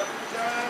Yeah.